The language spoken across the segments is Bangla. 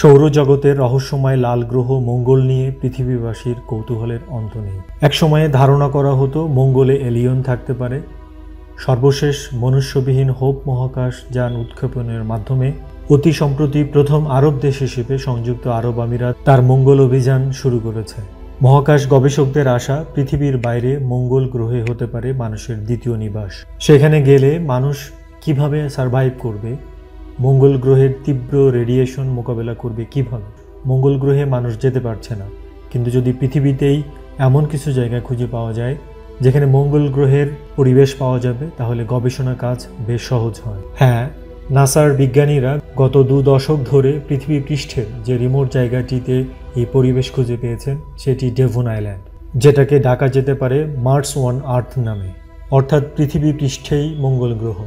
সৌরজগতের রহস্যময় লাল গ্রহ মঙ্গল নিয়ে পৃথিবীবাসীর কৌতূহলের অন্ত নেই। একসময়ে ধারণা করা হতো মঙ্গলে এলিয়ন থাকতে পারে। সর্বশেষ মনুষ্যবিহীন হোপ মহাকাশ যান উৎক্ষেপণের মাধ্যমে অতি সম্প্রতি প্রথম আরব দেশ হিসেবে সংযুক্ত আরব আমিরাত তার মঙ্গল অভিযান শুরু করেছে। মহাকাশ গবেষকদের আশা পৃথিবীর বাইরে মঙ্গল গ্রহে হতে পারে মানুষের দ্বিতীয় নিবাস। সেখানে গেলে মানুষ কীভাবে সার্ভাইভ করবে মঙ্গল গ্রহের তীব্র রেডিয়েশন মোকাবেলা করবে কীভাবে? মঙ্গল গ্রহে মানুষ যেতে পারছে না। কিন্তু যদি পৃথিবীতেই এমন কিছু জায়গা খুঁজে পাওয়া যায়, যেখানে মঙ্গল গ্রহের পরিবেশ পাওয়া যাবে, তাহলে গবেষণা কাজ বেশ সহজ হয়। হ্যাঁ নাসার বিজ্ঞানীরা গত দু দশক ধরে পৃথিবী পৃষ্ঠের যে রিমোট জায়গাটিতে এই পরিবেশ খুঁজে পেয়েছেন, সেটি ডেভন আইল্যান্ড যেটাকে ডাকা যেতে পারে মার্স ওয়ান আর্থ নামে। অর্থাৎ পৃথিবী পৃষ্ঠেই মঙ্গল গ্রহ।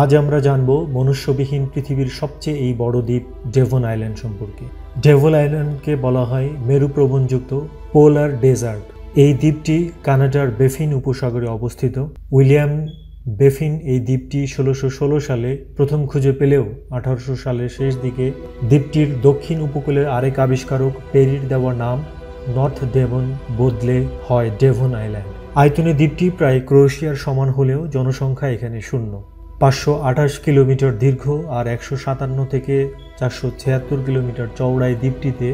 আজ আমরা জানব মনুষ্যবিহীন পৃথিবীর সবচেয়ে এই বড় দ্বীপ ডেভন আইল্যান্ড সম্পর্কে। ডেভন আইল্যান্ডকে বলা হয় মেরুপ্রবণযুক্ত পোলার ডেজার্ট। এই দ্বীপটি কানাডার বেফিন উপসাগরে অবস্থিত। উইলিয়াম বেফিন এই দ্বীপটি ষোলোশো ষোলো সালে প্রথম খুঁজে পেলেও আঠারোশো সালের শেষ দিকে দ্বীপটির দক্ষিণ উপকূলের আরেক আবিষ্কারক পেরির দেওয়া নাম নর্থ ডেভন বদলে হয় ডেভন আইল্যান্ড। আয়তনে দ্বীপটি প্রায় ক্রোয়েশিয়ার সমান হলেও জনসংখ্যা এখানে শূন্য। পাঁচশো আঠাশ কিলোমিটার দীর্ঘ আর একশো সাতান্ন থেকে চারশো ছিয়াত্তর কিলোমিটার চওড়ায় দ্বীপটিতে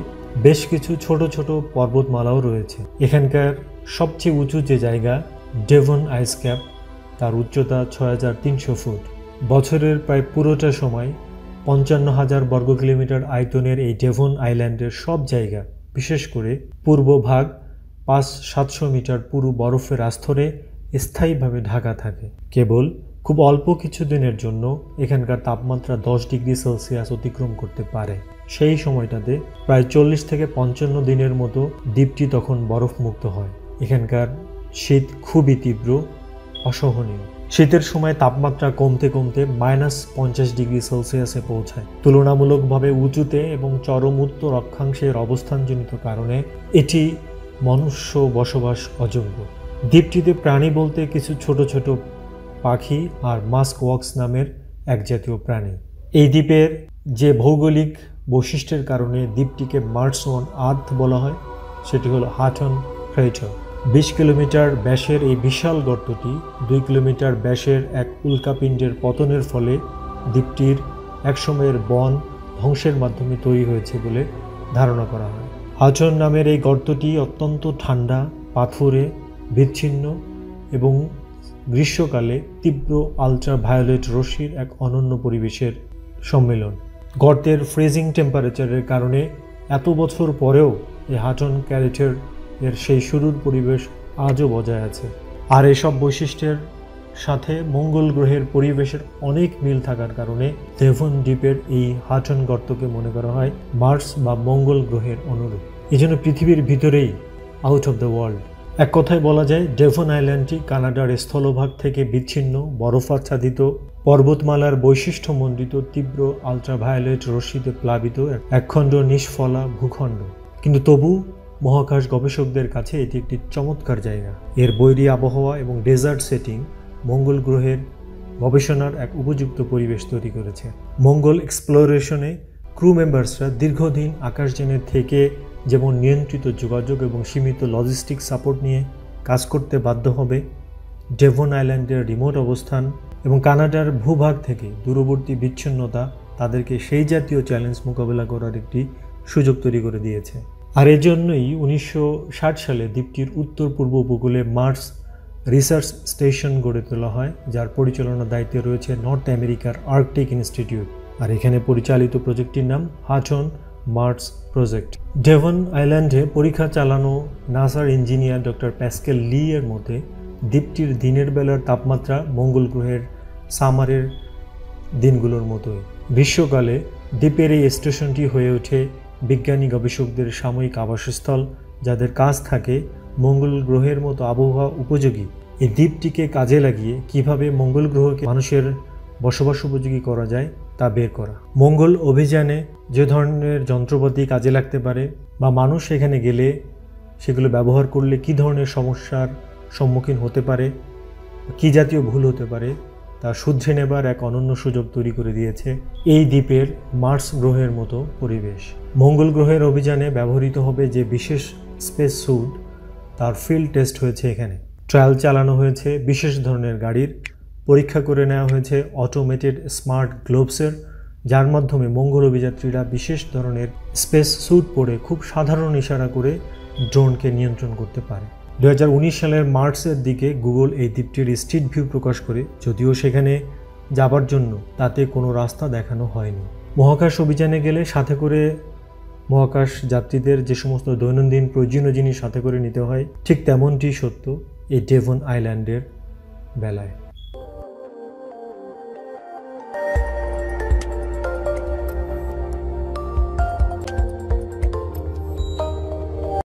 বেশ কিছু ছোট ছোট পর্বতমালাও রয়েছে। এখানকার সবচেয়ে উঁচু যে জায়গা, ডেভন আইস ক্যাপ, তার উচ্চতা ছয় হাজার তিনশো ফুট। বছরের প্রায় পুরোটা সময় পঞ্চান্ন হাজার বর্গ কিলোমিটার আয়তনের এই ডেভন আইল্যান্ডের সব জায়গা, বিশেষ করে পূর্ব ভাগ পাঁচ সাতশো মিটার পুরু বরফের আস্তরে স্থায়ীভাবে ঢাকা থাকে। কেবল খুব অল্প কিছু দিনের জন্য এখানকার তাপমাত্রা দশ ডিগ্রি সেলসিয়াস অতিক্রম করতে পারে। সেই সময়টাতে প্রায় চল্লিশ থেকে পঞ্চান্ন দিনের মতো দ্বীপটি তখন বরফমুক্ত হয়। এখানকার শীত খুবই তীব্র, অসহনীয়। শীতের সময় তাপমাত্রা কমতে কমতে মাইনাস পঞ্চাশ ডিগ্রি সেলসিয়াসে পৌঁছায়। তুলনামূলকভাবে উঁচুতে এবং চরম উত্তর অক্ষাংশের অবস্থানজনিত কারণে এটি মনুষ্য বসবাস অযোগ্য। দ্বীপটিতে প্রাণী বলতে কিছু ছোট ছোট পাখি আর মাস্ক ওয়াক্স নামের এক জাতীয় প্রাণী। এই দ্বীপের যে ভৌগোলিক বৈশিষ্ট্যের কারণে দ্বীপটিকে মার্স ওয়ান আর্থ বলা হয়, সেটি হলো হাটন ক্রেটার বিশ কিলোমিটার ব্যাসের এই বিশাল গর্তটি দুই কিলোমিটার ব্যাসের এক উল্কাপিণ্ডের পতনের ফলে দ্বীপটির একসময়ের বন ধ্বংসের মাধ্যমে তৈরি হয়েছে বলে ধারণা করা হয়। হাচন নামের এই গর্তটি অত্যন্ত ঠান্ডা, পাথুরে, বিচ্ছিন্ন এবং গ্রীষ্মকালে তীব্র আলট্রা ভায়োলেট রশ্মির এক অনন্য পরিবেশের সম্মেলন। গর্তের ফ্রিজিং টেম্পারেচারের কারণে এত বছর পরেও এই হাটন ক্যারেটের এর সেই শুরুর পরিবেশ আজও বজায় আছে। আর এসব বৈশিষ্ট্যের সাথে মঙ্গল গ্রহের পরিবেশের অনেক মিল থাকার কারণে দেভন দ্বীপের এই হাটন গর্তকে মনে করা হয় মার্স বা মঙ্গল গ্রহের অনুরূপ। এই জন্য পৃথিবীর ভিতরেই আউট অফ দ্য ওয়ার্ল্ড এক কথায় বলা যায়, ডেভন আইল্যান্ডটি কানাডার স্থলভাগ থেকে বিচ্ছিন্ন, বরফাচ্ছাদিত, পর্বতমালার বৈশিষ্ট্যমণ্ডিত তীব্র আলট্রাভায়োলেট রশ্মিতে প্লাবিত একখণ্ড নিষ্ফলা ভূখণ্ড। কিন্তু তবু মহাকাশ গবেষকদের কাছে এটি একটি চমৎকার জায়গা। এর বৈরী আবহাওয়া এবং ডেজার্ট সেটিং মঙ্গল গ্রহের গবেষণার এক উপযুক্ত পরিবেশ তৈরি করেছে। মঙ্গল এক্সপ্লোরেশনে ক্রু মেম্বার্সরা দীর্ঘদিন আকাশযানের থেকে যেমন নিয়ন্ত্রিত যোগাযোগ এবং সীমিত লজিস্টিক সাপোর্ট নিয়ে কাজ করতে বাধ্য হবে ডেভন আইল্যান্ডের রিমোট অবস্থান এবং কানাডার ভূভাগ থেকে দূরবর্তী বিচ্ছিন্নতা তাদেরকে সেই জাতীয় চ্যালেঞ্জ মোকাবেলা করার একটি সুযোগ তৈরি করে দিয়েছে। আর এজন্যই উনিশশো ষাট সালে দ্বীপটির উত্তর পূর্ব উপকূলে মার্স রিসার্চ স্টেশন গড়ে তোলা হয়, যার পরিচালনার দায়িত্বে রয়েছে নর্থ আমেরিকার আর্কটিক ইনস্টিটিউট আর এখানে পরিচালিত প্রজেক্টটির নাম হাটন মার্স প্রজেক্ট। ডেভন আইল্যান্ডে পরীক্ষা চালানো নাসার ইঞ্জিনিয়ার ডক্টর প্যাসকেল লি এর মতে, দ্বীপটির দিনের বেলার তাপমাত্রা মঙ্গল গ্রহের সামারের দিনগুলোর মতোই। গ্রীষ্মকালে দ্বীপের এই স্টেশনটি হয়ে ওঠে বিজ্ঞানী গবেষকদের সাময়িক আবাসস্থল, যাদের কাজ থাকে মঙ্গল গ্রহের মতো আবহাওয়া উপযোগী। এই দ্বীপটিকে কাজে লাগিয়ে কীভাবে মঙ্গল গ্রহকে মানুষের বসবাস উপযোগী করা যায় তা বের করা। মঙ্গল অভিযানে যে ধরনের যন্ত্রপাতি কাজে লাগতে পারে বা মানুষ এখানে গেলে সেগুলো ব্যবহার করলে কি ধরনের সমস্যার সম্মুখীন হতে পারে, কি জাতীয় ভুল হতে পারে, তা শুধরে নেবার এক অনন্য সুযোগ তৈরি করে দিয়েছে এই দ্বীপের মার্স গ্রহের মতো পরিবেশ। মঙ্গল গ্রহের অভিযানে ব্যবহৃত হবে যে বিশেষ স্পেস স্যুট তার ফিল্ড টেস্ট হয়েছে এখানে। ট্রায়াল চালানো হয়েছে বিশেষ ধরনের গাড়ির পরীক্ষা করে নেওয়া হয়েছে অটোমেটেড স্মার্ট গ্লোভসের যার মাধ্যমে মঙ্গল অভিযাত্রীরা বিশেষ ধরনের স্পেস স্যুট পরে খুব সাধারণ ইশারা করে ড্রোনকে নিয়ন্ত্রণ করতে পারে। দু হাজার উনিশ সালের মার্চের দিকে গুগল এই দ্বীপটির স্ট্রিট ভিউ প্রকাশ করে, যদিও সেখানে যাবার জন্য তাতে কোনো রাস্তা দেখানো হয়নি। মহাকাশ অভিযানে গেলে সাথে করে মহাকাশ যাত্রীদের যে সমস্ত দৈনন্দিন প্রয়োজনীয় জিনিস সাথে করে নিতে হয়, ঠিক তেমনটি সত্য এই ডেভন আইল্যান্ডের বেলায়।